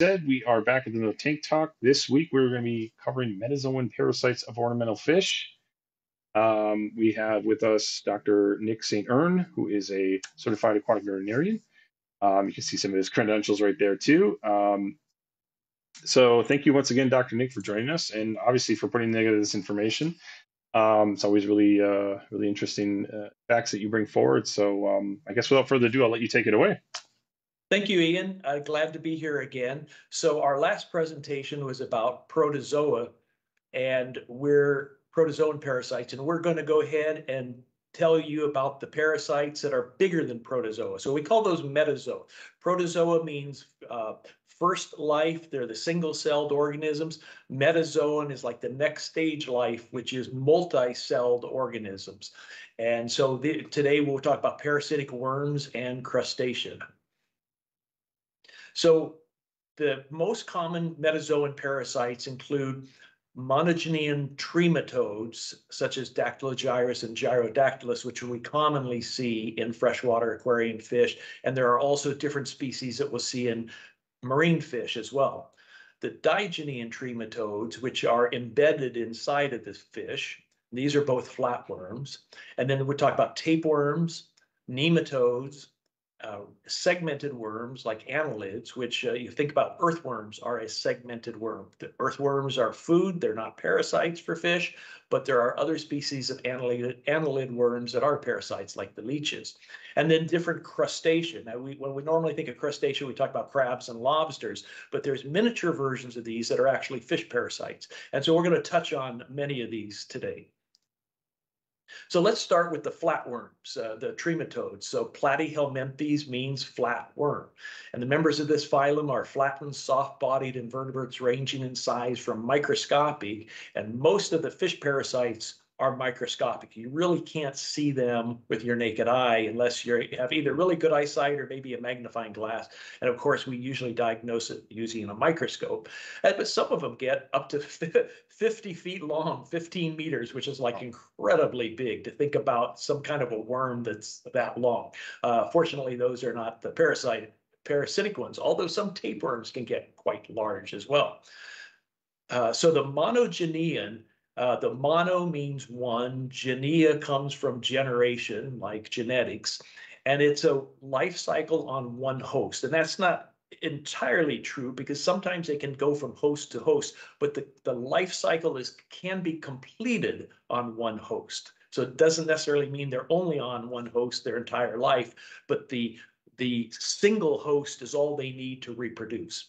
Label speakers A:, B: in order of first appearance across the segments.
A: said, we are back at the Tank Talk. This week, we're going to be covering metazoan parasites of ornamental fish. Um, we have with us Dr. Nick Saint-Erne, who is a certified aquatic veterinarian. Um, you can see some of his credentials right there, too. Um, so, thank you once again, Dr. Nick, for joining us and obviously for putting together this information. Um, it's always really, uh, really interesting uh, facts that you bring forward. So, um, I guess without further ado, I'll let you take it away.
B: Thank you, Ian. Uh, glad to be here again. So our last presentation was about protozoa and we're protozoan parasites, and we're going to go ahead and tell you about the parasites that are bigger than protozoa. So we call those metazoa. Protozoa means uh, first life. They're the single-celled organisms. Metazoan is like the next stage life, which is multi-celled organisms. And so the, today we'll talk about parasitic worms and crustacea. So the most common metazoan parasites include monogenean trematodes, such as Dactylogyrus and Gyrodactylus, which we commonly see in freshwater aquarium fish. And there are also different species that we'll see in marine fish as well. The digenean trematodes, which are embedded inside of the fish, these are both flatworms. And then we talk about tapeworms, nematodes, uh, segmented worms like annelids, which uh, you think about earthworms are a segmented worm. The earthworms are food, they're not parasites for fish, but there are other species of annelid, annelid worms that are parasites like the leeches. And then different crustacean. Now, we, when we normally think of crustacean, we talk about crabs and lobsters, but there's miniature versions of these that are actually fish parasites. And so we're going to touch on many of these today. So let's start with the flatworms, uh, the trematodes. So Platyhelminthes means flat worm. And the members of this phylum are flattened, soft-bodied invertebrates ranging in size from microscopic, and most of the fish parasites are microscopic. You really can't see them with your naked eye unless you have either really good eyesight or maybe a magnifying glass. And of course, we usually diagnose it using a microscope. But some of them get up to 50 feet long, 15 meters, which is like incredibly big to think about some kind of a worm that's that long. Uh, fortunately, those are not the parasite parasitic ones, although some tapeworms can get quite large as well. Uh, so the monogenean uh, the mono means one, genea comes from generation, like genetics, and it's a life cycle on one host. And that's not entirely true because sometimes they can go from host to host, but the, the life cycle is can be completed on one host. So it doesn't necessarily mean they're only on one host their entire life, but the the single host is all they need to reproduce.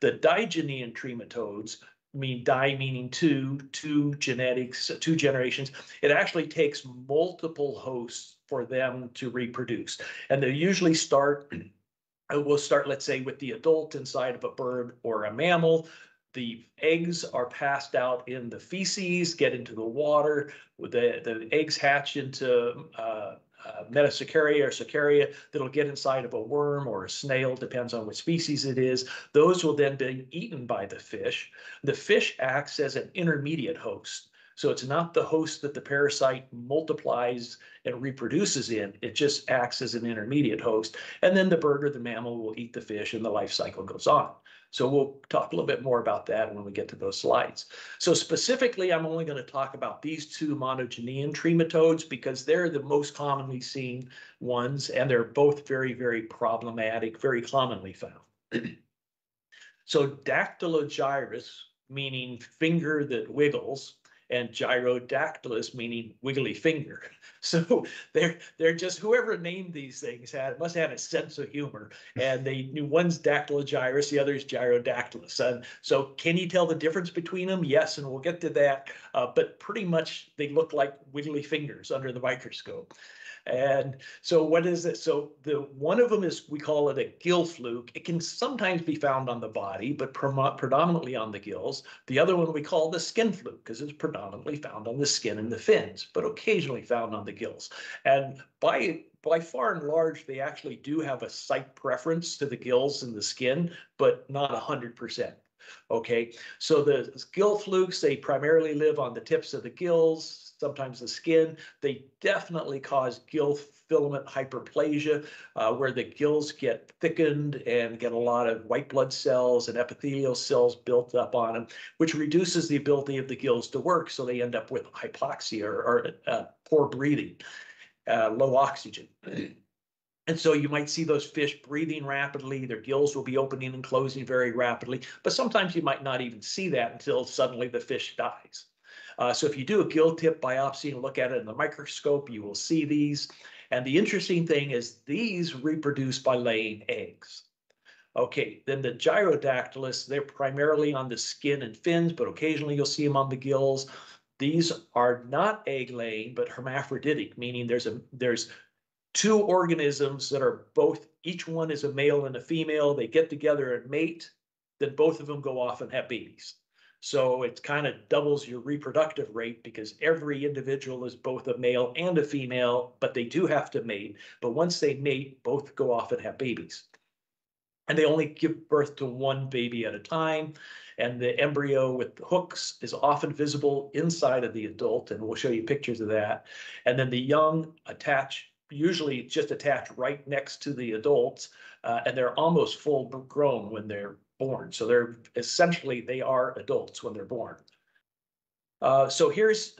B: The digenean trematodes mean die meaning two, two genetics, two generations. It actually takes multiple hosts for them to reproduce. And they usually start, we'll start, let's say, with the adult inside of a bird or a mammal. The eggs are passed out in the feces, get into the water. The, the eggs hatch into uh, uh, or Cercaria that'll get inside of a worm or a snail, depends on what species it is. Those will then be eaten by the fish. The fish acts as an intermediate host. So it's not the host that the parasite multiplies and reproduces in, it just acts as an intermediate host. And then the bird or the mammal will eat the fish and the life cycle goes on. So we'll talk a little bit more about that when we get to those slides. So specifically, I'm only going to talk about these two monogenean trematodes because they're the most commonly seen ones, and they're both very, very problematic, very commonly found. so Dactylogyrus, meaning finger that wiggles, and gyrodactylus meaning wiggly finger. So they're they're just whoever named these things had must have had a sense of humor, and they knew one's dactylogyrus, the other's gyrodactylus. And so, can you tell the difference between them? Yes, and we'll get to that. Uh, but pretty much they look like wiggly fingers under the microscope. And so what is it? So the one of them is we call it a gill fluke. It can sometimes be found on the body, but predominantly on the gills. The other one we call the skin fluke because it's predominantly found on the skin and the fins, but occasionally found on the gills. And by by far and large, they actually do have a site preference to the gills and the skin, but not 100%. Okay, so the gill flukes, they primarily live on the tips of the gills, sometimes the skin. They definitely cause gill filament hyperplasia, uh, where the gills get thickened and get a lot of white blood cells and epithelial cells built up on them, which reduces the ability of the gills to work. So they end up with hypoxia or, or uh, poor breathing, uh, low oxygen. And so you might see those fish breathing rapidly, their gills will be opening and closing very rapidly, but sometimes you might not even see that until suddenly the fish dies. Uh, so if you do a gill tip biopsy and look at it in the microscope, you will see these. And the interesting thing is these reproduce by laying eggs. Okay, then the gyrodactylus, they're primarily on the skin and fins, but occasionally you'll see them on the gills. These are not egg laying, but hermaphroditic, meaning there's a there's two organisms that are both each one is a male and a female. They get together and mate, then both of them go off and have babies. So it kind of doubles your reproductive rate because every individual is both a male and a female, but they do have to mate. But once they mate, both go off and have babies. And they only give birth to one baby at a time. And the embryo with the hooks is often visible inside of the adult, and we'll show you pictures of that. And then the young attach, usually just attach right next to the adults, uh, and they're almost full grown when they're born. So they're essentially, they are adults when they're born. Uh, so here's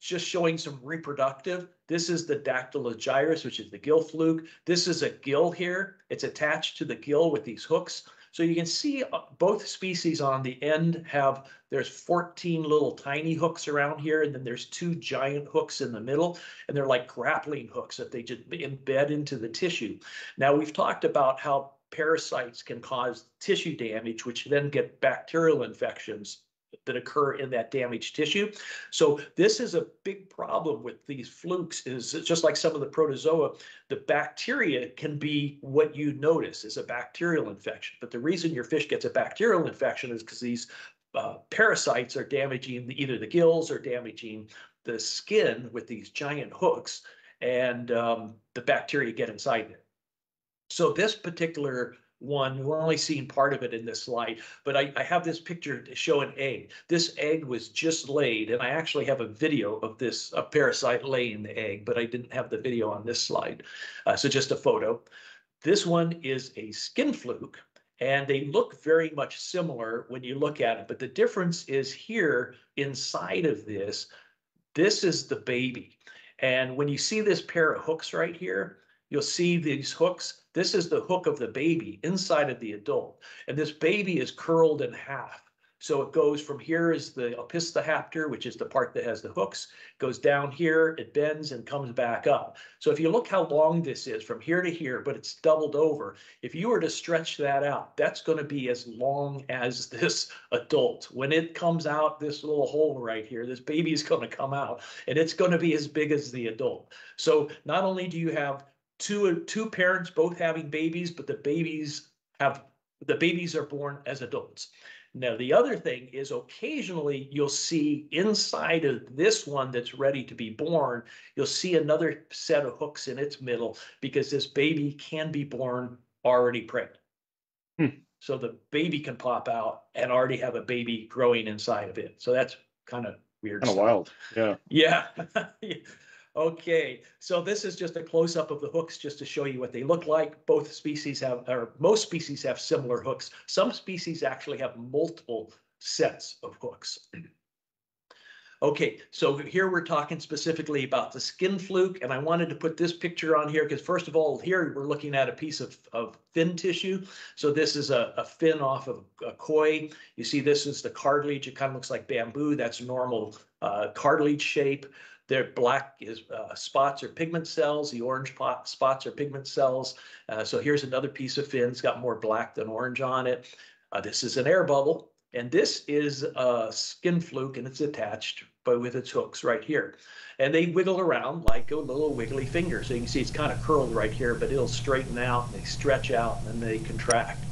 B: just showing some reproductive. This is the dactylogyrus, which is the gill fluke. This is a gill here. It's attached to the gill with these hooks. So you can see uh, both species on the end have, there's 14 little tiny hooks around here, and then there's two giant hooks in the middle, and they're like grappling hooks that they just embed into the tissue. Now we've talked about how parasites can cause tissue damage, which then get bacterial infections that occur in that damaged tissue. So this is a big problem with these flukes is just like some of the protozoa, the bacteria can be what you notice is a bacterial infection. But the reason your fish gets a bacterial infection is because these uh, parasites are damaging the, either the gills or damaging the skin with these giant hooks and um, the bacteria get inside it. So this particular one, we're only seeing part of it in this slide, but I, I have this picture to show an egg. This egg was just laid, and I actually have a video of this a parasite laying the egg, but I didn't have the video on this slide. Uh, so just a photo. This one is a skin fluke, and they look very much similar when you look at it. But the difference is here inside of this, this is the baby. And when you see this pair of hooks right here, you'll see these hooks. This is the hook of the baby inside of the adult. And this baby is curled in half. So it goes from here is the opisthaptor, which is the part that has the hooks, goes down here, it bends and comes back up. So if you look how long this is from here to here, but it's doubled over, if you were to stretch that out, that's going to be as long as this adult. When it comes out, this little hole right here, this baby is going to come out and it's going to be as big as the adult. So not only do you have two two parents both having babies, but the babies have the babies are born as adults. Now, the other thing is occasionally you'll see inside of this one that's ready to be born, you'll see another set of hooks in its middle because this baby can be born already pregnant. Hmm. So the baby can pop out and already have a baby growing inside of it. So that's kind of weird.
A: Kind of wild. Yeah.
B: Yeah. Okay, so this is just a close-up of the hooks just to show you what they look like. Both species have, or most species have similar hooks. Some species actually have multiple sets of hooks. Okay, so here we're talking specifically about the skin fluke, and I wanted to put this picture on here because first of all, here we're looking at a piece of, of fin tissue. So this is a, a fin off of a koi. You see this is the cartilage. It kind of looks like bamboo. That's normal uh, cartilage shape. Their black is uh, spots are pigment cells. The orange pot, spots are pigment cells. Uh, so here's another piece of fin. It's got more black than orange on it. Uh, this is an air bubble. And this is a skin fluke and it's attached but with its hooks right here. And they wiggle around like a little wiggly finger. So you can see it's kind of curled right here, but it'll straighten out, they stretch out, and then they contract.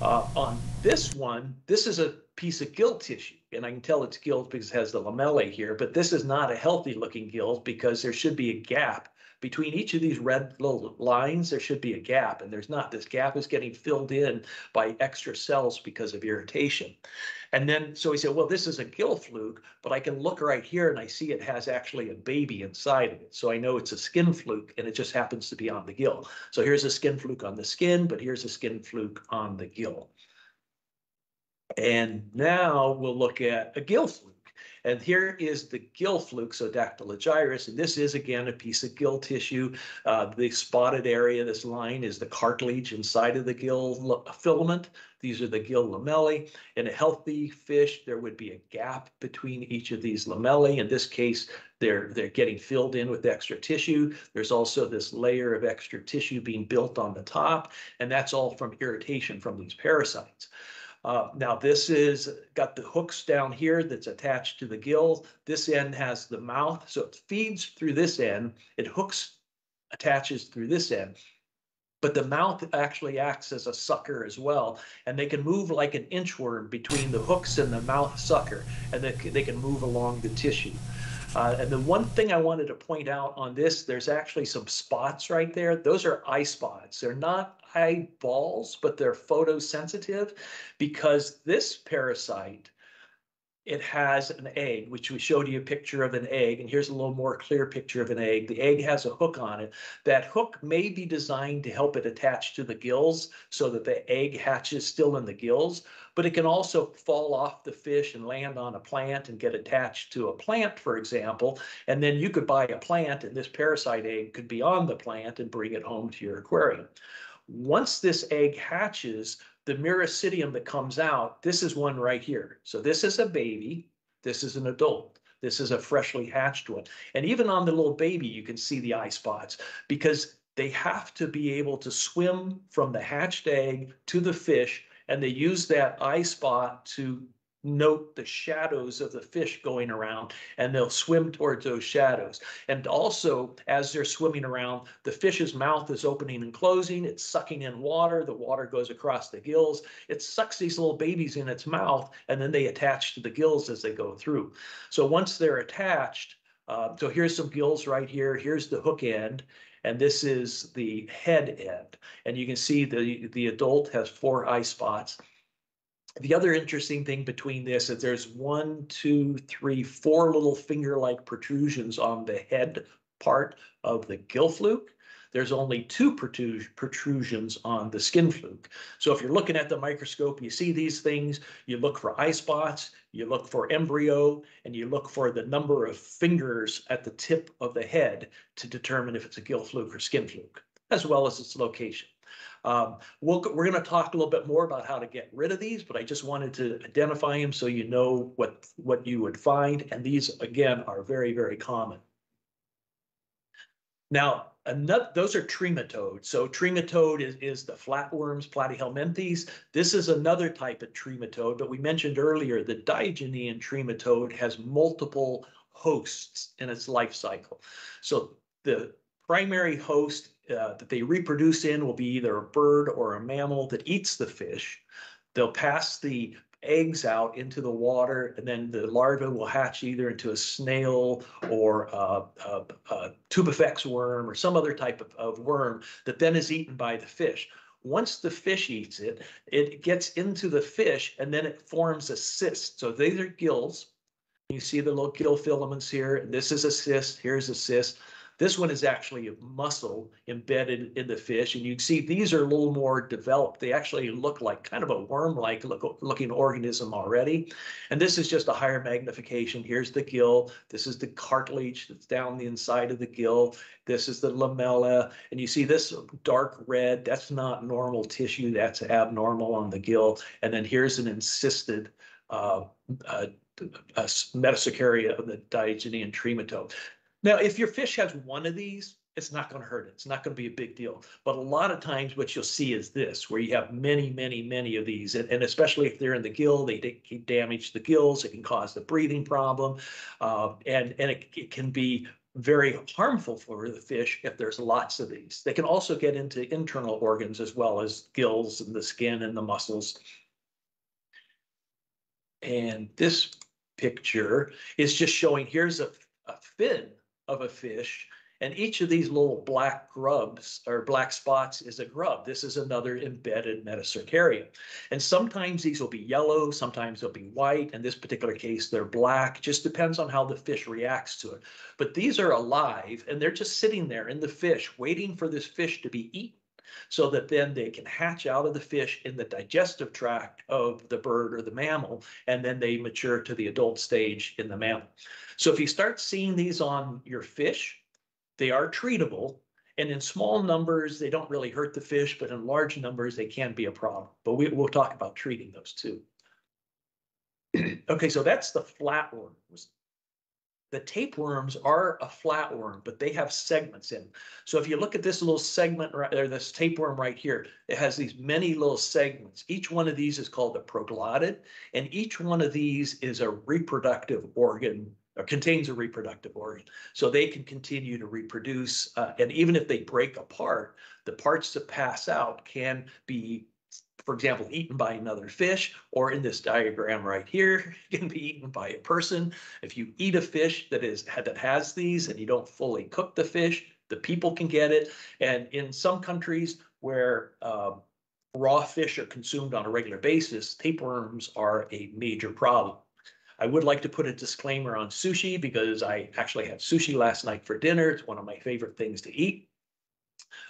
B: Uh, on this one, this is a piece of gill tissue, and I can tell it's gills because it has the lamellae here, but this is not a healthy looking gill because there should be a gap between each of these red little lines, there should be a gap, and there's not. This gap is getting filled in by extra cells because of irritation. And then, so he said, well, this is a gill fluke, but I can look right here and I see it has actually a baby inside of it. So I know it's a skin fluke and it just happens to be on the gill. So here's a skin fluke on the skin, but here's a skin fluke on the gill. And now we'll look at a gill fluke. And here is the gill fluke, so dactylogyrus, and this is again a piece of gill tissue. Uh, the spotted area, this line is the cartilage inside of the gill filament. These are the gill lamellae. In a healthy fish, there would be a gap between each of these lamellae. In this case, they're, they're getting filled in with extra tissue. There's also this layer of extra tissue being built on the top, and that's all from irritation from these parasites. Uh, now this is got the hooks down here that's attached to the gill. This end has the mouth, so it feeds through this end. It hooks, attaches through this end. But the mouth actually acts as a sucker as well, and they can move like an inchworm between the hooks and the mouth sucker, and they, they can move along the tissue. Uh, and the one thing I wanted to point out on this, there's actually some spots right there. Those are eye spots. They're not eyeballs, but they're photosensitive because this parasite it has an egg, which we showed you a picture of an egg, and here's a little more clear picture of an egg. The egg has a hook on it. That hook may be designed to help it attach to the gills so that the egg hatches still in the gills, but it can also fall off the fish and land on a plant and get attached to a plant, for example, and then you could buy a plant and this parasite egg could be on the plant and bring it home to your aquarium. Once this egg hatches, the miracidium that comes out, this is one right here. So this is a baby, this is an adult. This is a freshly hatched one. And even on the little baby, you can see the eye spots because they have to be able to swim from the hatched egg to the fish. And they use that eye spot to note the shadows of the fish going around and they'll swim towards those shadows. And also, as they're swimming around, the fish's mouth is opening and closing, it's sucking in water, the water goes across the gills, it sucks these little babies in its mouth, and then they attach to the gills as they go through. So once they're attached, uh, so here's some gills right here, here's the hook end, and this is the head end. And you can see the, the adult has four eye spots the other interesting thing between this is there's one, two, three, four little finger-like protrusions on the head part of the gill fluke. There's only two protrusions on the skin fluke. So if you're looking at the microscope, you see these things, you look for eye spots, you look for embryo, and you look for the number of fingers at the tip of the head to determine if it's a gill fluke or skin fluke, as well as its location. Um, we'll, we're going to talk a little bit more about how to get rid of these, but I just wanted to identify them so you know what, what you would find. And these, again, are very, very common. Now, another, those are trematodes. So trematode is, is the flatworms, Platyhelminthes. This is another type of trematode, but we mentioned earlier the digenean trematode has multiple hosts in its life cycle. So the primary host uh, that they reproduce in will be either a bird or a mammal that eats the fish. They'll pass the eggs out into the water, and then the larvae will hatch either into a snail or a, a, a tubifex worm or some other type of, of worm that then is eaten by the fish. Once the fish eats it, it gets into the fish and then it forms a cyst. So these are gills. You see the little gill filaments here. This is a cyst. Here's a cyst. This one is actually a muscle embedded in the fish. And you can see these are a little more developed. They actually look like kind of a worm-like look, looking organism already. And this is just a higher magnification. Here's the gill. This is the cartilage that's down the inside of the gill. This is the lamella. And you see this dark red, that's not normal tissue. That's abnormal on the gill. And then here's an encysted uh, uh, a metacercaria of the digenean trematode. Now, if your fish has one of these, it's not going to hurt it. It's not going to be a big deal. But a lot of times what you'll see is this, where you have many, many, many of these. And, and especially if they're in the gill, they, they damage the gills. It can cause the breathing problem. Uh, and and it, it can be very harmful for the fish if there's lots of these. They can also get into internal organs as well as gills and the skin and the muscles. And this picture is just showing, here's a, a fin of a fish And each of these little black grubs or black spots is a grub. This is another embedded metacercaria. And sometimes these will be yellow, sometimes they'll be white. In this particular case, they're black. Just depends on how the fish reacts to it. But these are alive and they're just sitting there in the fish, waiting for this fish to be eaten so that then they can hatch out of the fish in the digestive tract of the bird or the mammal, and then they mature to the adult stage in the mammal. So if you start seeing these on your fish, they are treatable. And in small numbers, they don't really hurt the fish, but in large numbers, they can be a problem. But we, will talk about treating those too. okay, so that's the flatworms. The tapeworms are a flatworm, but they have segments in. So if you look at this little segment right there, this tapeworm right here, it has these many little segments. Each one of these is called a proglottid, and each one of these is a reproductive organ or contains a reproductive organ. So they can continue to reproduce. Uh, and even if they break apart, the parts that pass out can be, for example, eaten by another fish, or in this diagram right here, can be eaten by a person. If you eat a fish that is that has these and you don't fully cook the fish, the people can get it. And in some countries where um, raw fish are consumed on a regular basis, tapeworms are a major problem. I would like to put a disclaimer on sushi because I actually had sushi last night for dinner. It's one of my favorite things to eat.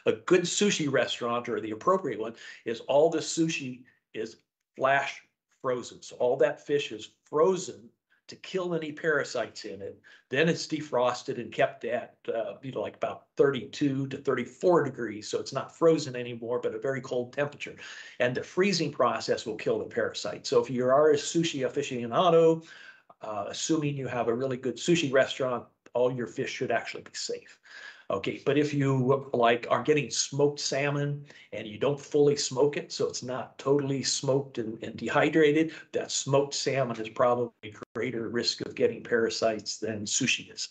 B: A good sushi restaurant or the appropriate one is all the sushi is flash frozen. So all that fish is frozen to kill any parasites in it. Then it's defrosted and kept at, uh, you know, like about 32 to 34 degrees. So it's not frozen anymore, but a very cold temperature. And the freezing process will kill the parasite. So if you are a sushi aficionado, uh, assuming you have a really good sushi restaurant, all your fish should actually be safe. Okay, but if you like are getting smoked salmon and you don't fully smoke it, so it's not totally smoked and, and dehydrated, that smoked salmon is probably a greater risk of getting parasites than sushi is.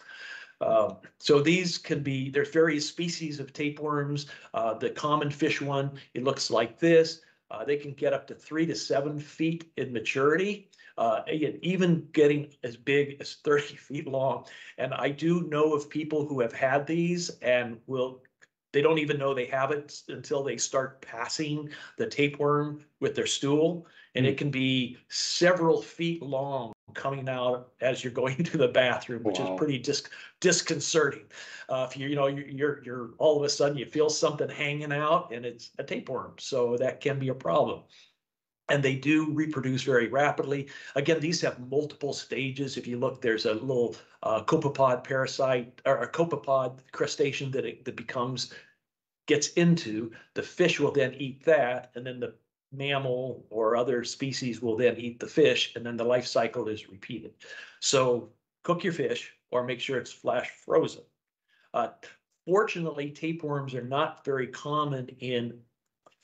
B: Um, so these can be, there's various species of tapeworms. Uh, the common fish one, it looks like this. Uh, they can get up to three to seven feet in maturity uh, even getting as big as 30 feet long. And I do know of people who have had these and will they don't even know they have it until they start passing the tapeworm with their stool. And it hmm. can be several feet long coming out as you're going to the bathroom, which wow. is pretty dis- disconcerting. Uh, if you you know you're, you're you're all of a sudden you feel something hanging out and it's a tapeworm, so that can be a problem and they do reproduce very rapidly. Again, these have multiple stages. If you look, there's a little uh, copepod parasite or a copepod crustacean that it that becomes gets into. The fish will then eat that, and then the mammal or other species will then eat the fish, and then the life cycle is repeated. So cook your fish or make sure it's flash frozen. Uh, fortunately, tapeworms are not very common in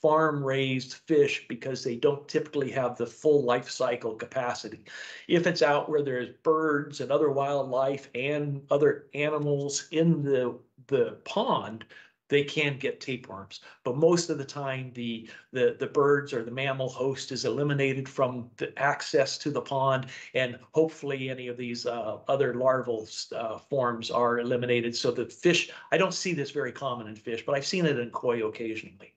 B: farm raised fish because they don't typically have the full life cycle capacity. If it's out where there's birds and other wildlife and other animals in the, the pond, they can get tapeworms. But most of the time, the, the, the birds or the mammal host is eliminated from the access to the pond, and hopefully any of these uh, other larval uh, forms are eliminated. So the fish, I don't see this very common in fish, but I've seen it in koi occasionally.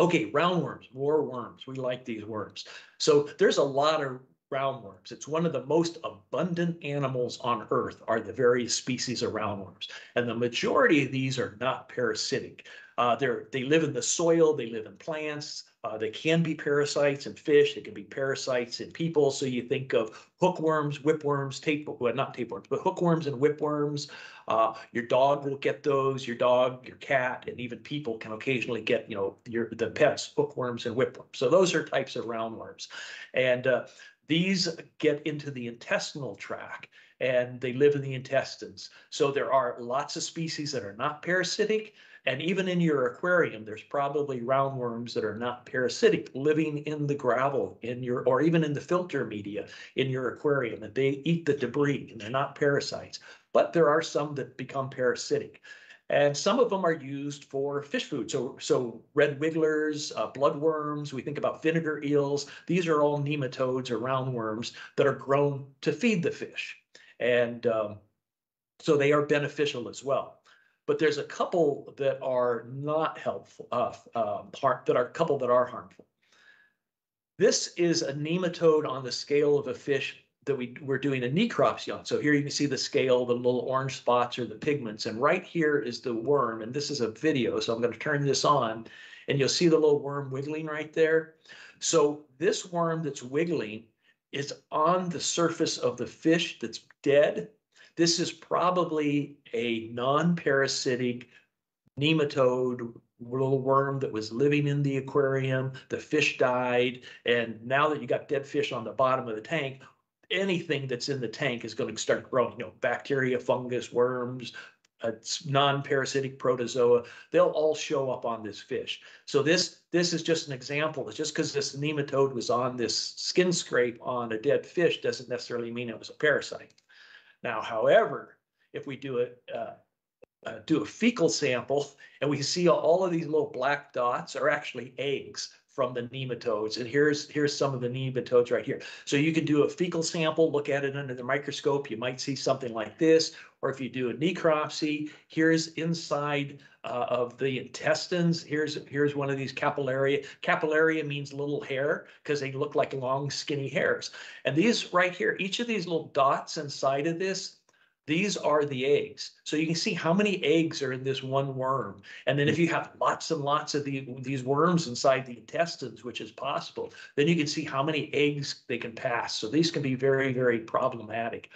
B: Okay, roundworms, more worms. We like these worms. So there's a lot of roundworms. It's one of the most abundant animals on earth are the various species of roundworms. And the majority of these are not parasitic. Uh, they're, they live in the soil, they live in plants, uh, they can be parasites in fish, they can be parasites in people. So you think of hookworms, whipworms, tape, well, not tapeworms, but hookworms and whipworms. Uh, your dog will get those, your dog, your cat, and even people can occasionally get, you know, your the pets, hookworms and whipworms. So those are types of roundworms. And uh, these get into the intestinal tract and they live in the intestines. So there are lots of species that are not parasitic. And even in your aquarium, there's probably roundworms that are not parasitic living in the gravel in your, or even in the filter media in your aquarium, and they eat the debris and they're not parasites. But there are some that become parasitic. And some of them are used for fish food. So, so red wigglers, uh, bloodworms, we think about vinegar eels. These are all nematodes or roundworms that are grown to feed the fish. And um, So they are beneficial as well. But there's a couple that are not helpful, uh, uh, har- that are a couple that are harmful. This is a nematode on the scale of a fish that we, we're doing a necropsy on. So here you can see the scale, the little orange spots are the pigments. And right here is the worm. And this is a video. So I'm going to turn this on and you'll see the little worm wiggling right there. So this worm that's wiggling is on the surface of the fish that's dead. This is probably a non-parasitic nematode little worm that was living in the aquarium. The fish died. And now that you got dead fish on the bottom of the tank, anything that's in the tank is going to start growing, you know, bacteria, fungus, worms, uh, non-parasitic protozoa, they'll all show up on this fish. So this this is just an example. It's just because this nematode was on this skin scrape on a dead fish doesn't necessarily mean it was a parasite. Now, however, if we do it, uh, uh, do a fecal sample and we see all of these little black dots are actually eggs from the nematodes. And here's here's some of the nematodes right here. So you can do a fecal sample, look at it under the microscope. You might see something like this. Or if you do a necropsy, here's inside uh, of the intestines. Here's here's one of these capillaria. Capillaria means little hair because they look like long, skinny hairs. And these right here, each of these little dots inside of this these are the eggs. So you can see how many eggs are in this one worm. And then if you have lots and lots of the, these worms inside the intestines, which is possible, then you can see how many eggs they can pass. So these can be very, very problematic.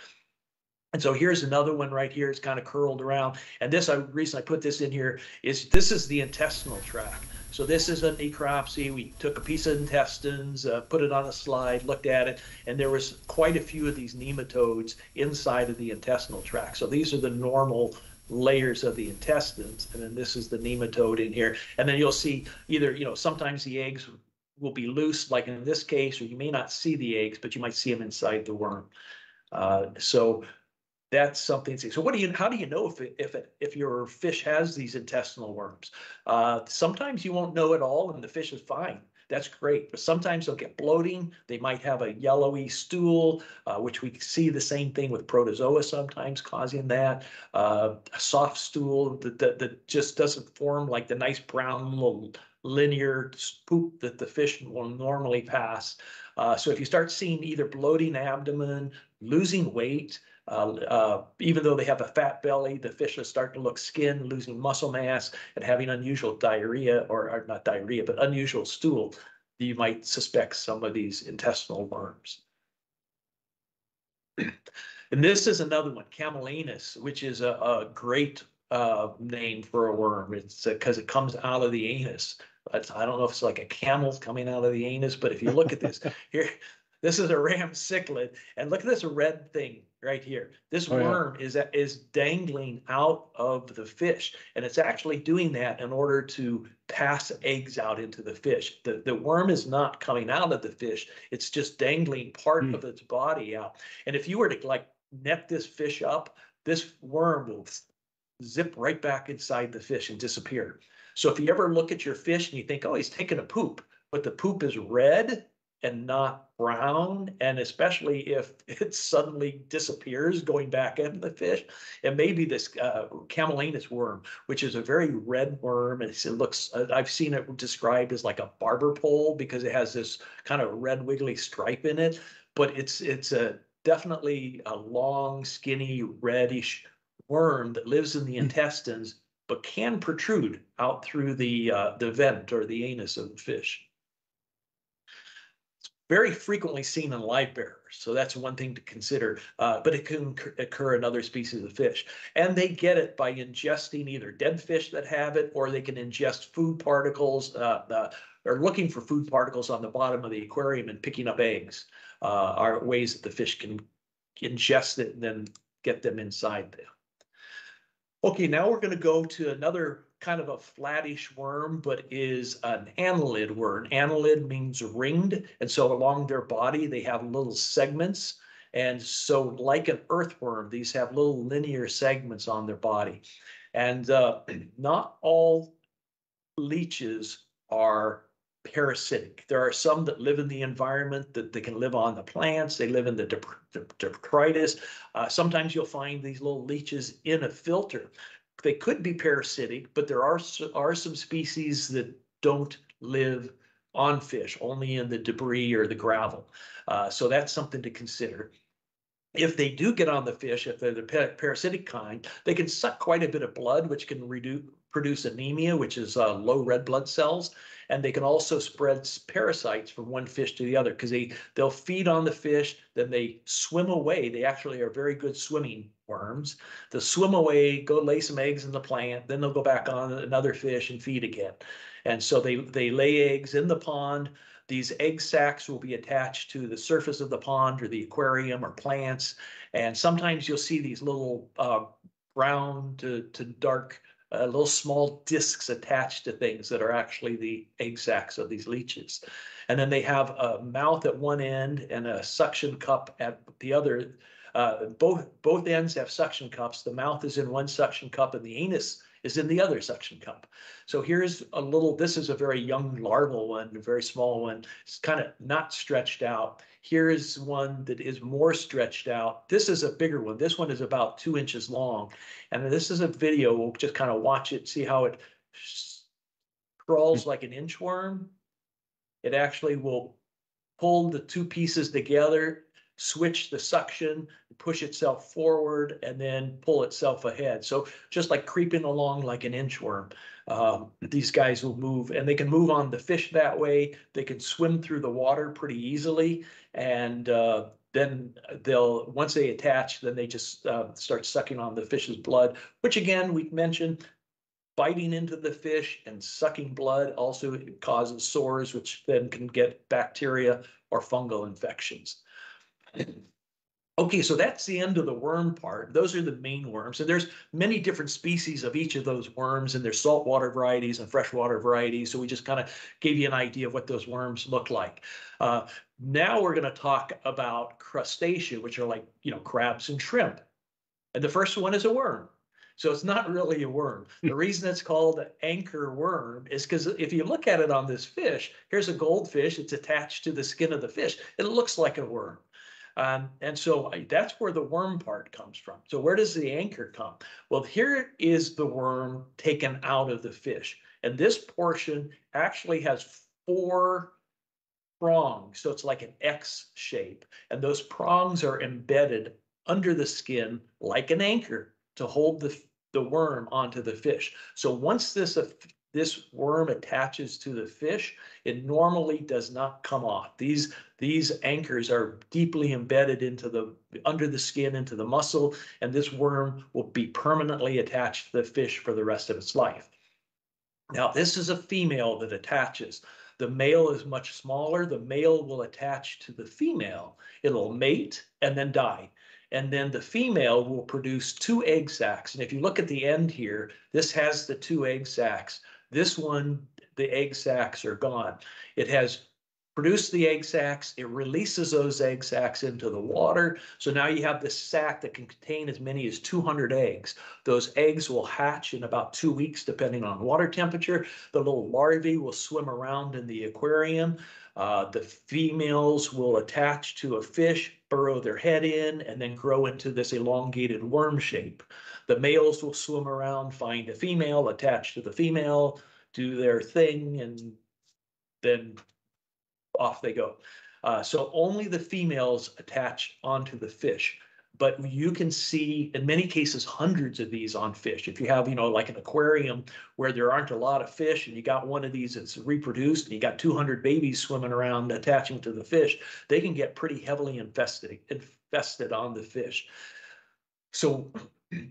B: And so here's another one right here. It's kind of curled around. And this, I reason I put this in here is this is the intestinal tract. So this is a necropsy. We took a piece of intestines, uh, put it on a slide, looked at it, and there was quite a few of these nematodes inside of the intestinal tract. So these are the normal layers of the intestines, and then this is the nematode in here. And then you'll see either, you know, sometimes the eggs will be loose, like in this case, or you may not see the eggs, but you might see them inside the worm. Uh, so that's something. So what do you, how do you know if, it, if, it, if your fish has these intestinal worms? Uh, sometimes you won't know at all and the fish is fine. That's great. But sometimes they'll get bloating. They might have a yellowy stool, uh, which we see the same thing with protozoa sometimes causing that. Uh, a soft stool that, that, that just doesn't form like the nice brown little linear poop that the fish will normally pass. Uh, so if you start seeing either bloating abdomen, losing weight, uh, uh, even though they have a fat belly, the fish are starting to look skin, losing muscle mass, and having unusual diarrhea, or, or not diarrhea, but unusual stool. You might suspect some of these intestinal worms. And this is another one, Camallanus, which is a, a great uh, name for a worm. It's because uh, it comes out of the anus. I don't know if it's like a camel coming out of the anus, but if you look at this here, this is a ram cichlid, and look at this red thing right here. This oh, worm yeah. is is dangling out of the fish, and it's actually doing that in order to pass eggs out into the fish. The the worm is not coming out of the fish; it's just dangling part mm. of its body out. And if you were to like net this fish up, this worm will zip right back inside the fish and disappear. So if you ever look at your fish and you think, oh, he's taking a poop, but the poop is red and not brown, and especially if it suddenly disappears going back into the fish, it may be this uh, camallanus worm, which is a very red worm. It's, it looks, uh, I've seen it described as like a barber pole because it has this kind of red wiggly stripe in it, but it's it's a definitely a long, skinny, reddish worm that lives in the hmm. intestines, but can protrude out through the uh, the vent or the anus of the fish very frequently seen in live bearers. So that's one thing to consider, uh, but it can occur in other species of fish. And they get it by ingesting either dead fish that have it, or they can ingest food particles, uh, uh, or looking for food particles on the bottom of the aquarium and picking up eggs uh, are ways that the fish can ingest it and then get them inside them. Okay, now we're going to go to another kind of a flattish worm, but is an annelid worm. Annelid means ringed, and so along their body they have little segments. And so, like an earthworm, these have little linear segments on their body. And uh, not all leeches are parasitic. There are some that live in the environment that they can live on the plants. They live in the detritus. Uh, sometimes you'll find these little leeches in a filter. They could be parasitic, but there are are some species that don't live on fish, only in the debris or the gravel. Uh, so that's something to consider if they do get on the fish, if they're the parasitic kind, they can suck quite a bit of blood, which can reduce produce anemia, which is uh, low red blood cells, and they can also spread parasites from one fish to the other because they they'll feed on the fish, then they swim away. They actually are very good swimming worms. They'll swim away, go lay some eggs in the plant, then they'll go back on another fish and feed again. And so they they lay eggs in the pond. These egg sacs will be attached to the surface of the pond or the aquarium or plants. And sometimes you'll see these little uh, brown to, to dark, uh, little small discs attached to things that are actually the egg sacs of these leeches. And then they have a mouth at one end and a suction cup at the other. Uh, both both ends have suction cups. The mouth is in one suction cup and the anus is in the other suction cup. So here's a little, this is a very young larval one, a very small one. It's kind of not stretched out. Here is one that is more stretched out. This is a bigger one. This one is about two inches long. And this is a video. We'll just kind of watch it, see how it crawls hmm. like an inchworm. It actually will pull the two pieces together switch the suction, push itself forward, and then pull itself ahead. So just like creeping along like an inchworm, um, these guys will move and they can move on the fish that way. They can swim through the water pretty easily. And uh, then they'll, once they attach, then they just uh, start sucking on the fish's blood, which again, we mentioned biting into the fish and sucking blood also causes sores, which then can get bacteria or fungal infections. Okay, so that's the end of the worm part. Those are the main worms. And there's many different species of each of those worms, and there's saltwater varieties and freshwater varieties. So we just kind of gave you an idea of what those worms look like. Uh, now we're going to talk about crustacea, which are like, you know, crabs and shrimp. And the first one is a worm. So it's not really a worm. The reason it's called anchor worm is because if you look at it on this fish, here's a goldfish, it's attached to the skin of the fish. It looks like a worm. Um, and so that's where the worm part comes from. So where does the anchor come? Well, here is the worm taken out of the fish. And this portion actually has four prongs. So it's like an X shape. And those prongs are embedded under the skin like an anchor to hold the, the worm onto the fish. So once this this worm attaches to the fish, it normally does not come off. These, these anchors are deeply embedded into the, under the skin, into the muscle, and this worm will be permanently attached to the fish for the rest of its life. Now, this is a female that attaches. The male is much smaller. The male will attach to the female. It'll mate and then die and then the female will produce two egg sacs. And if you look at the end here, this has the two egg sacs. This one, the egg sacs are gone. It has produced the egg sacs, it releases those egg sacs into the water. So now you have this sac that can contain as many as 200 eggs. Those eggs will hatch in about two weeks, depending on water temperature. The little larvae will swim around in the aquarium. Uh, the females will attach to a fish, burrow their head in, and then grow into this elongated worm shape. The males will swim around, find a female, attach to the female, do their thing, and then off they go. Uh, so only the females attach onto the fish. But you can see in many cases hundreds of these on fish. If you have, you know, like an aquarium where there aren't a lot of fish and you got one of these that's reproduced and you got 200 babies swimming around attaching to the fish, they can get pretty heavily infested, infested on the fish. So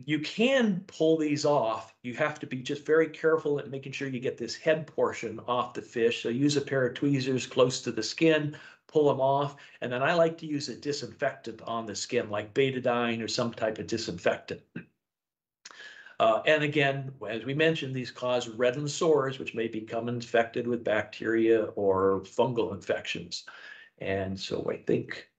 B: you can pull these off. You have to be just very careful at making sure you get this head portion off the fish. So use a pair of tweezers close to the skin, pull them off. And then I like to use a disinfectant on the skin, like betadine or some type of disinfectant. Uh, and again, as we mentioned, these cause reddened sores, which may become infected with bacteria or fungal infections. And so I think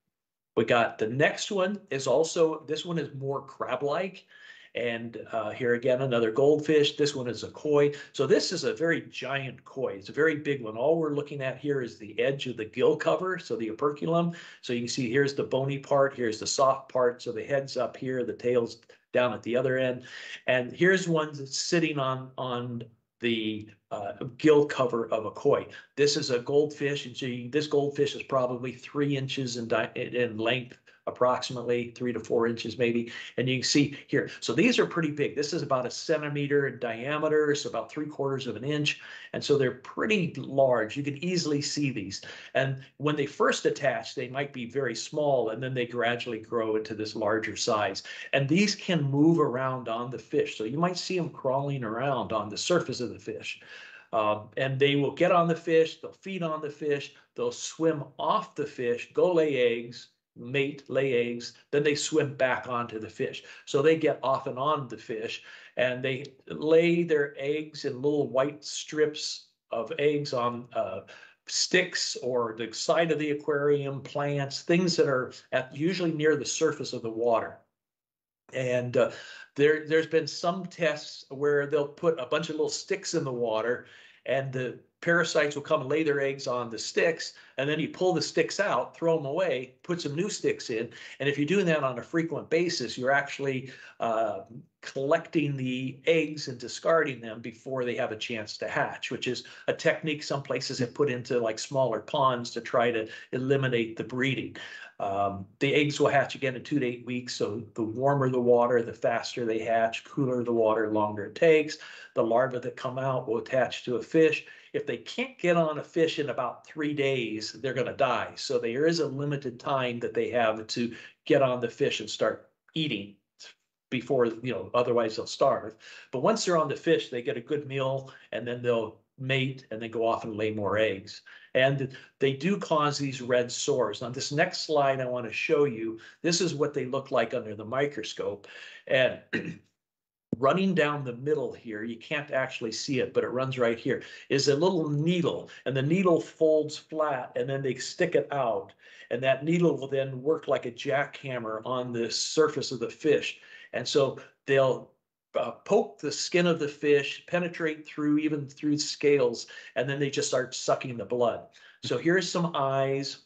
B: we got the next one is also, this one is more crab-like. And uh, here again, another goldfish. This one is a koi. So this is a very giant koi. It's a very big one. All we're looking at here is the edge of the gill cover, so the operculum. So you can see here's the bony part, here's the soft part. So the head's up here, the tail's down at the other end. And here's one that's sitting on, on the uh, gill cover of a koi. This is a goldfish, and so you, this goldfish is probably three inches in, in length, approximately three to four inches maybe. And you can see here, so these are pretty big. This is about a centimeter in diameter, so about three quarters of an inch. And so they're pretty large. You can easily see these. And when they first attach, they might be very small, and then they gradually grow into this larger size. And these can move around on the fish. So you might see them crawling around on the surface of the fish. Um, and they will get on the fish, they'll feed on the fish, they'll swim off the fish, go lay eggs, mate, lay eggs, then they swim back onto the fish. So they get off and on the fish and they lay their eggs in little white strips of eggs on uh, sticks or the side of the aquarium, plants, things that are at usually near the surface of the water. And uh, there, there's been some tests where they'll put a bunch of little sticks in the water and the parasites will come and lay their eggs on the sticks and then you pull the sticks out throw them away put some new sticks in and if you're doing that on a frequent basis you're actually uh, collecting the eggs and discarding them before they have a chance to hatch which is a technique some places have put into like smaller ponds to try to eliminate the breeding um, the eggs will hatch again in two to eight weeks. So the warmer the water, the faster they hatch, cooler the water, longer it takes. The larvae that come out will attach to a fish. If they can't get on a fish in about three days, they're going to die. So there is a limited time that they have to get on the fish and start eating before, you know, otherwise they'll starve. But once they're on the fish, they get a good meal and then they'll mate and then go off and lay more eggs. And they do cause these red sores. Now, this next slide I want to show you, this is what they look like under the microscope. And running down the middle here, you can't actually see it, but it runs right here, is a little needle. And the needle folds flat and then they stick it out. And that needle will then work like a jackhammer on the surface of the fish. And so they'll uh, poke the skin of the fish, penetrate through even through scales, and then they just start sucking the blood. So here's some eyes.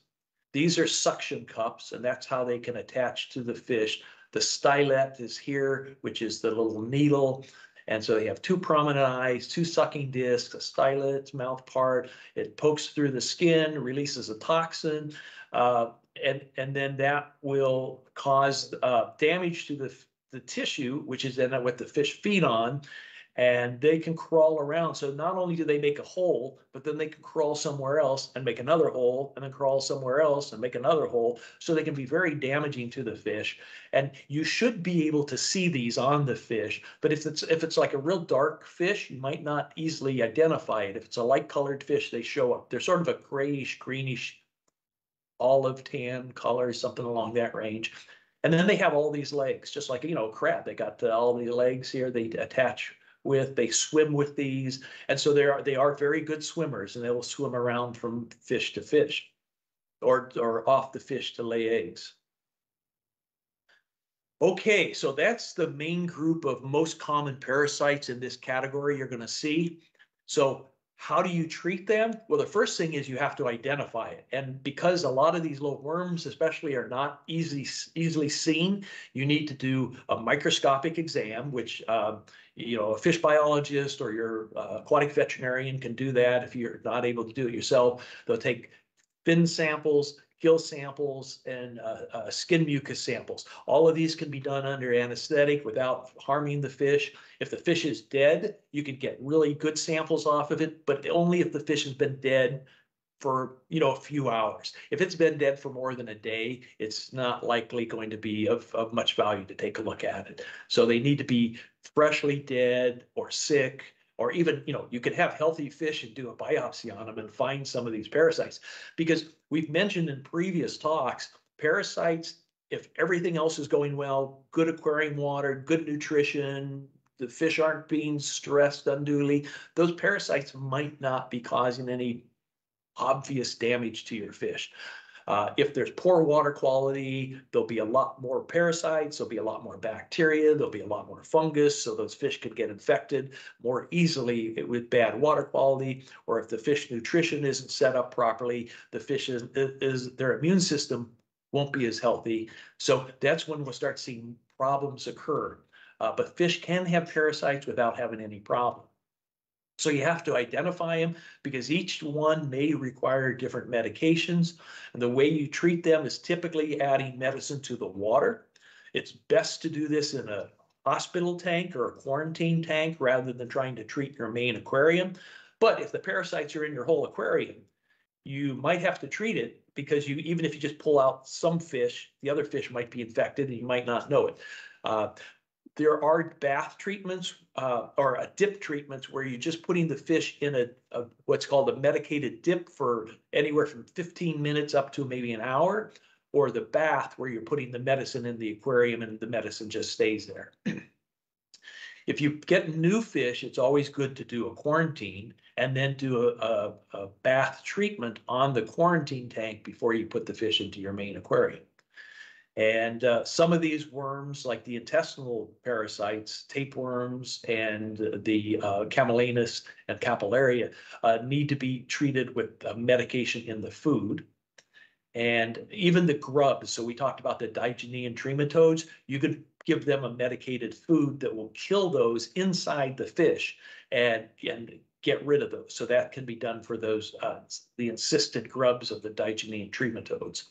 B: These are suction cups, and that's how they can attach to the fish. The stylet is here, which is the little needle. And so you have two prominent eyes, two sucking discs, a stylet mouth part. It pokes through the skin, releases a toxin, uh, and and then that will cause uh, damage to the the tissue, which is then what the fish feed on, and they can crawl around. So not only do they make a hole, but then they can crawl somewhere else and make another hole, and then crawl somewhere else and make another hole. So they can be very damaging to the fish. And you should be able to see these on the fish. But if it's if it's like a real dark fish, you might not easily identify it. If it's a light colored fish, they show up. They're sort of a grayish, greenish, olive tan color, something along that range. And then they have all these legs, just like, you know, crab. They got uh, all the legs here they attach with, they swim with these. And so they are, they are very good swimmers and they will swim around from fish to fish or, or off the fish to lay eggs. Okay, so that's the main group of most common parasites in this category you're going to see. So how do you treat them? Well, the first thing is you have to identify it. And because a lot of these little worms, especially, are not easily easily seen, you need to do a microscopic exam, which um, you know a fish biologist or your uh, aquatic veterinarian can do that. If you're not able to do it yourself, they'll take fin samples, gill samples and uh, uh, skin mucus samples. All of these can be done under anesthetic without harming the fish. If the fish is dead, you can get really good samples off of it, but only if the fish has been dead for you know a few hours. If it's been dead for more than a day, it's not likely going to be of, of much value to take a look at it. So they need to be freshly dead or sick or even, you know, you could have healthy fish and do a biopsy on them and find some of these parasites. Because we've mentioned in previous talks, parasites, if everything else is going well, good aquarium water, good nutrition, the fish aren't being stressed unduly, those parasites might not be causing any obvious damage to your fish. Uh, if there's poor water quality, there'll be a lot more parasites, there'll be a lot more bacteria, there'll be a lot more fungus, so those fish could get infected more easily with bad water quality. Or if the fish nutrition isn't set up properly, the fish is, is their immune system won't be as healthy. So that's when we'll start seeing problems occur. Uh, but fish can have parasites without having any problem. So you have to identify them because each one may require different medications. And the way you treat them is typically adding medicine to the water. It's best to do this in a hospital tank or a quarantine tank rather than trying to treat your main aquarium. But if the parasites are in your whole aquarium, you might have to treat it because you even if you just pull out some fish, the other fish might be infected and you might not know it. Uh, there are bath treatments uh, or a dip treatments where you're just putting the fish in a, a, what's called a medicated dip for anywhere from 15 minutes up to maybe an hour, or the bath where you're putting the medicine in the aquarium and the medicine just stays there. if you get new fish, it's always good to do a quarantine and then do a, a, a bath treatment on the quarantine tank before you put the fish into your main aquarium. And uh, some of these worms, like the intestinal parasites, tapeworms, and the uh, Camallanus and Capillaria, uh, need to be treated with medication in the food. And even the grubs, so we talked about the Digenean trematodes, you could give them a medicated food that will kill those inside the fish and, and get rid of those. So that can be done for those, uh, the encysted grubs of the Digenean trematodes.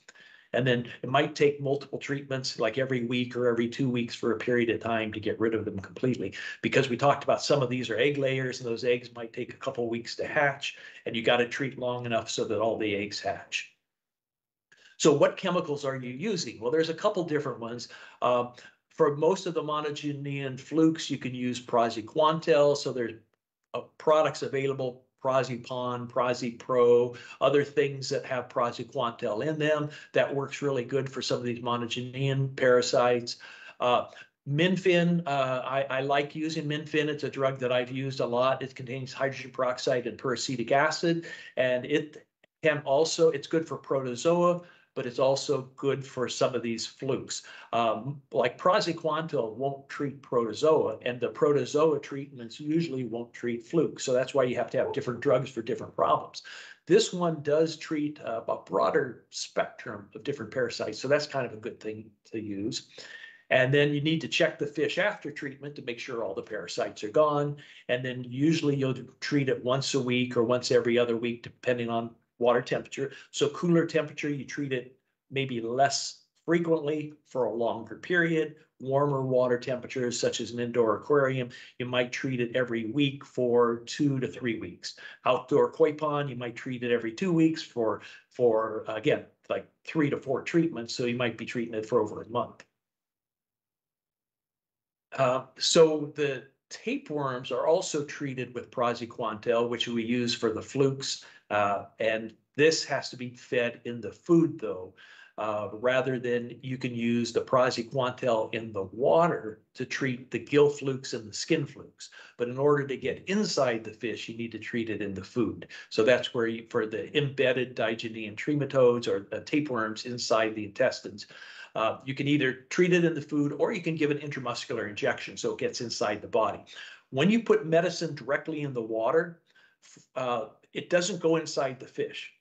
B: And then it might take multiple treatments, like every week or every two weeks for a period of time to get rid of them completely. Because we talked about some of these are egg layers and those eggs might take a couple weeks to hatch and you got to treat long enough so that all the eggs hatch. So what chemicals are you using? Well, there's a couple different ones. Uh, for most of the monogenean flukes, you can use praziquantel. So there's uh, products available Prazipon, Prazipro, other things that have praziquantel in them. That works really good for some of these monogenean parasites. Uh, MinnFinn, uh, I, I, like using MinnFinn. It's a drug that I've used a lot. It contains hydrogen peroxide and peracetic acid, and it can also, it's good for protozoa, but it's also good for some of these flukes. Um, like praziquantel won't treat protozoa, and the protozoa treatments usually won't treat flukes. So that's why you have to have different drugs for different problems. This one does treat uh, a broader spectrum of different parasites, so that's kind of a good thing to use. And then you need to check the fish after treatment to make sure all the parasites are gone. And then usually you'll treat it once a week or once every other week, depending on water temperature. So cooler temperature, you treat it maybe less frequently for a longer period. Warmer water temperatures, such as an indoor aquarium, you might treat it every week for two to three weeks. Outdoor koi pond, you might treat it every two weeks for, for again, like three to four treatments. So you might be treating it for over a month. Uh, so the tapeworms are also treated with praziquantel, which we use for the flukes uh, and this has to be fed in the food though, uh, rather than you can use the praziquantel in the water to treat the gill flukes and the skin flukes. But in order to get inside the fish, you need to treat it in the food. So that's where you, for the embedded Digenean trematodes or uh, tapeworms inside the intestines, uh, you can either treat it in the food or you can give an intramuscular injection so it gets inside the body. When you put medicine directly in the water, uh, it doesn't go inside the fish.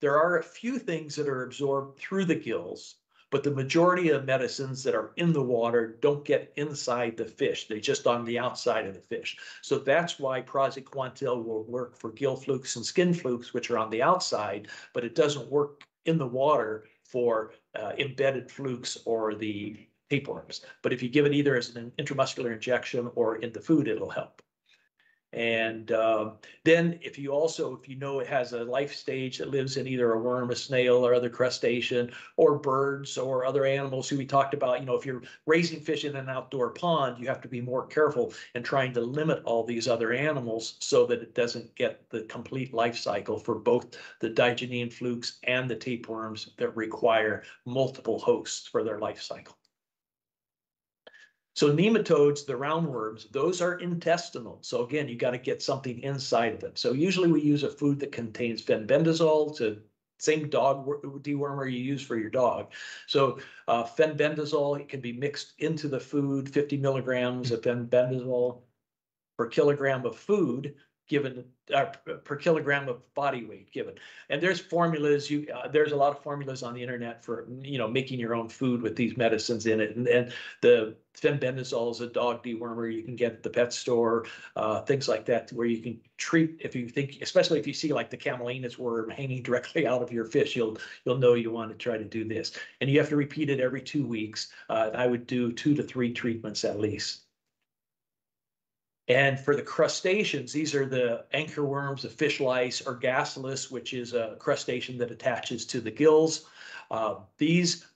B: There are a few things that are absorbed through the gills, but the majority of medicines that are in the water don't get inside the fish. They're just on the outside of the fish. So that's why praziquantel will work for gill flukes and skin flukes, which are on the outside, but it doesn't work in the water for uh, embedded flukes or the tapeworms. But if you give it either as an intramuscular injection or in the food, it'll help. And uh, then if you also, if you know it has a life stage that lives in either a worm, a snail, or other crustacean, or birds, or other animals who we talked about, you know, if you're raising fish in an outdoor pond, you have to be more careful in trying to limit all these other animals so that it doesn't get the complete life cycle for both the Digenean flukes and the tapeworms that require multiple hosts for their life cycle. So nematodes, the roundworms, those are intestinal. So again, you got to get something inside of them. So usually we use a food that contains fenbendazole to same dog dewormer you use for your dog. So uh, fenbendazole it can be mixed into the food, 50 milligrams of fenbendazole per kilogram of food given uh, per kilogram of body weight given. And there's formulas you uh, there's a lot of formulas on the internet for you know making your own food with these medicines in it. And, and the fenbendazole is a dog dewormer you can get at the pet store, uh, things like that, where you can treat if you think, especially if you see like the camallanus worm hanging directly out of your fish, you'll you'll know you want to try to do this. And you have to repeat it every two weeks. Uh, I would do two to three treatments at least. And for the crustaceans, these are the anchor worms, the fish lice, or Ergasilus, which is a crustacean that attaches to the gills. Uh, these,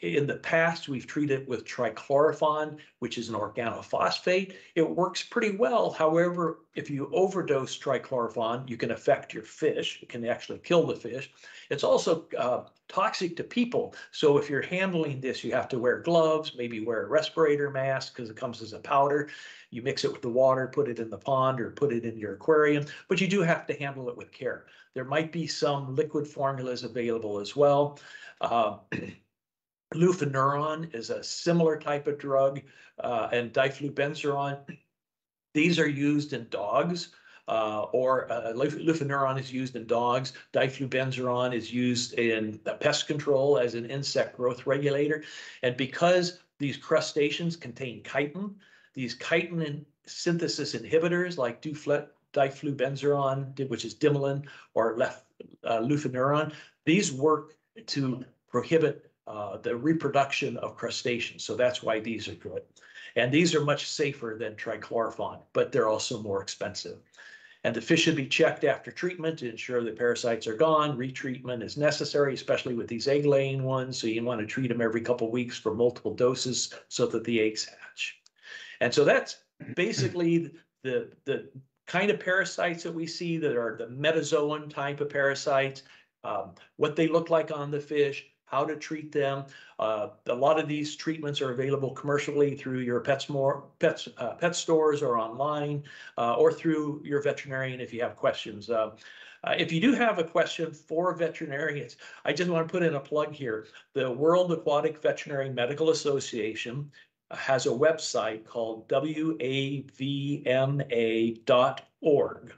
B: in the past, we've treated with trichlorophon, which is an organophosphate. It works pretty well. However, if you overdose trichlorophon, you can affect your fish. It can actually kill the fish. It's also uh, toxic to people. So if you're handling this, you have to wear gloves, maybe wear a respirator mask because it comes as a powder. You mix it with the water, put it in the pond or put it in your aquarium, but you do have to handle it with care. There might be some liquid formulas available as well. Uh, Lufenuron is a similar type of drug uh, and diflubenzuron. These are used in dogs uh, or uh, lufenuron is used in dogs. Diflubenzuron is used in pest control as an insect growth regulator. And because these crustaceans contain chitin, these chitin synthesis inhibitors like diflubenzuron, which is Dimilin, or lef, uh, lufenuron, these work to prohibit uh, the reproduction of crustaceans. So that's why these are good. And these are much safer than trichlorophon, but they're also more expensive. And the fish should be checked after treatment to ensure the parasites are gone. Retreatment is necessary, especially with these egg laying ones. So you want to treat them every couple weeks for multiple doses so that the eggs. And so that's basically the, the kind of parasites that we see that are the metazoan type of parasites, um, what they look like on the fish, how to treat them. Uh, a lot of these treatments are available commercially through your PetSmore, pets, uh, pet stores or online, uh, or through your veterinarian if you have questions. Uh, uh, if you do have a question for veterinarians, I just want to put in a plug here. The World Aquatic Veterinary Medical Association has a website called wavma.org,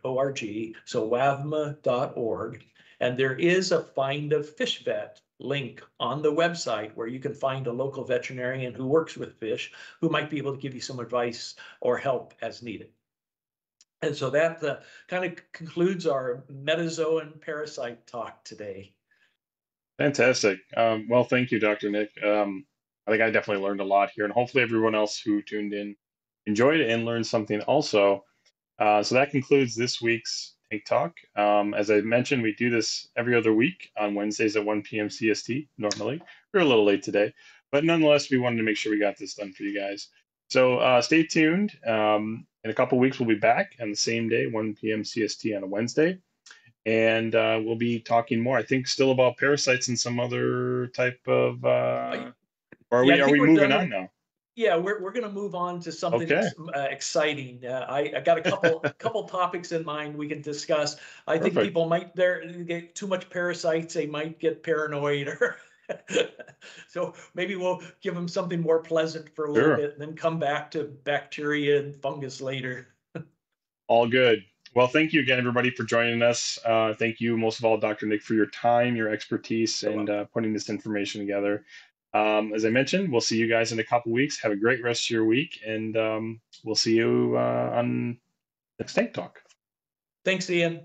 B: O-R-G, so wavma.org. And there is a find a fish vet link on the website where you can find a local veterinarian who works with fish who might be able to give you some advice or help as needed. And so that uh, kind of concludes our metazoan parasite talk today.
A: Fantastic. Um, well, thank you, Dr. Nick. Um, I think I definitely learned a lot here, and hopefully everyone else who tuned in enjoyed it and learned something also. Uh, so that concludes this week's Tank Talk. Um, as I mentioned, we do this every other week on Wednesdays at 1 p.m. CST. Normally, we're a little late today, but nonetheless, we wanted to make sure we got this done for you guys. So uh, stay tuned. Um, in a couple weeks, we'll be back on the same day, 1 p.m. CST on a Wednesday and uh, we'll be talking more. I think still about parasites and some other type of uh, or are yeah, we are we moving on now?
B: Yeah, we're we're gonna move on to something okay. uh, exciting. Uh, I, I got a couple couple topics in mind we can discuss. I Perfect. think people might there get too much parasites. They might get paranoid or. so maybe we'll give them something more pleasant for a little sure. bit and then come back to bacteria and fungus later.
A: all good. Well, thank you again, everybody, for joining us. Uh, thank you, most of all, Dr. Nick, for your time, your expertise, and uh, putting this information together. Um, as I mentioned, we'll see you guys in a couple weeks. Have a great rest of your week, and um, we'll see you uh, on next Tank Talk.
B: Thanks, Ian.